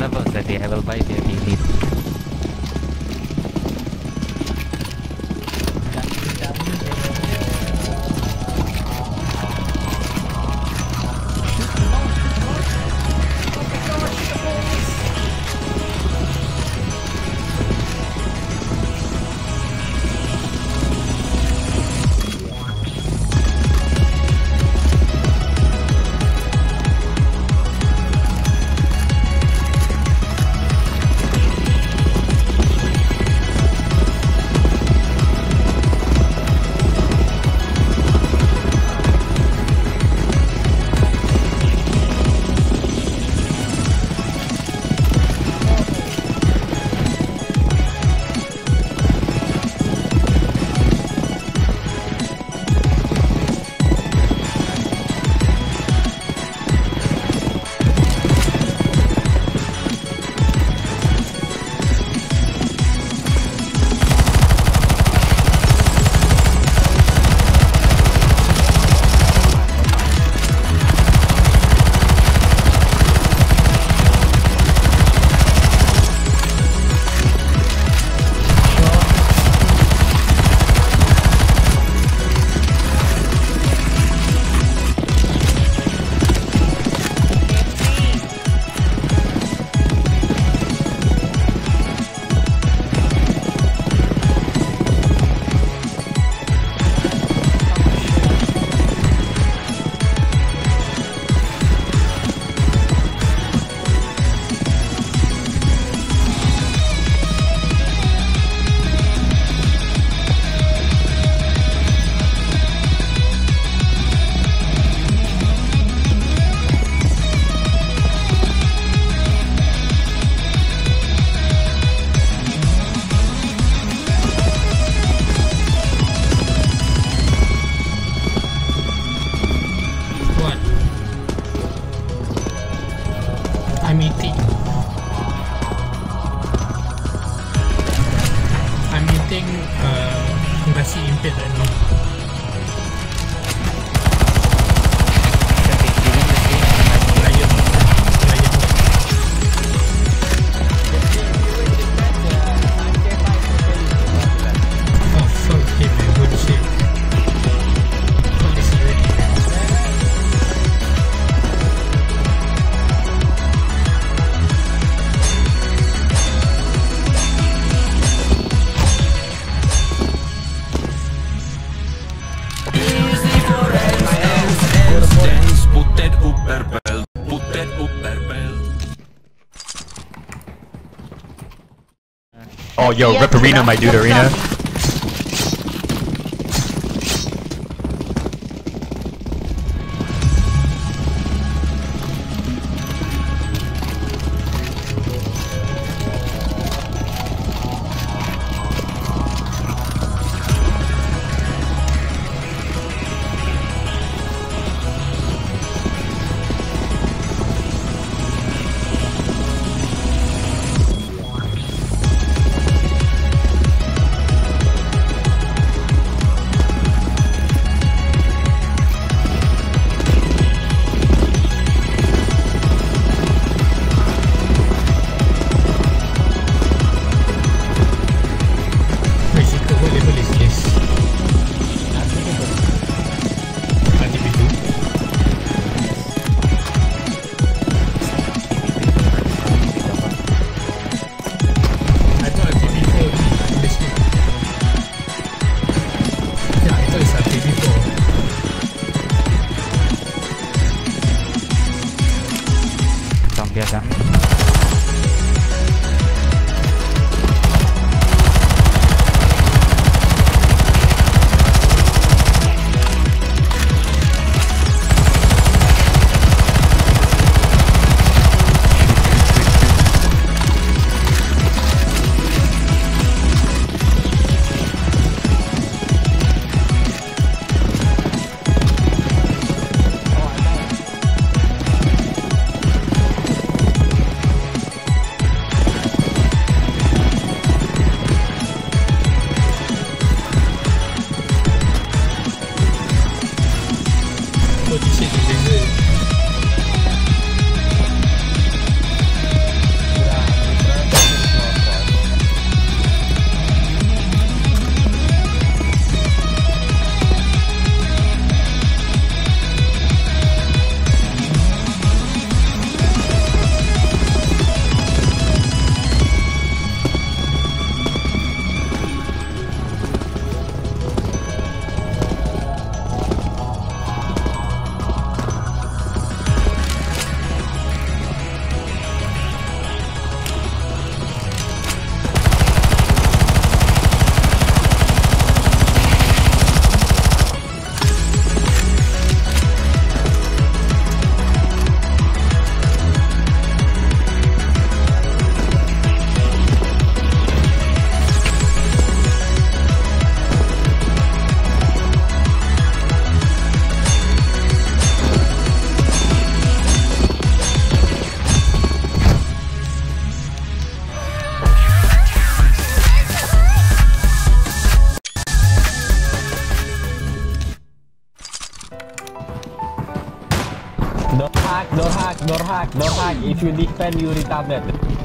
level, Daddy. I will buy the if think uh, masih impit right now. Dance, put that upper belt, put upper belt. Oh, yo, Yeah, rip arena, my dude, yeah, arena. Don't hack, don't hack. If you defend, you retarded.